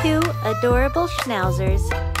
Two adorable schnauzers.